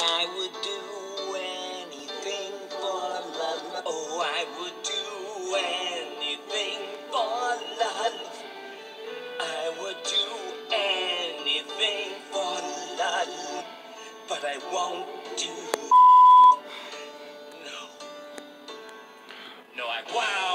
I would do anything for love. Oh, I would do anything for love. I would do anything for love. But I won't do. No. No, I won't.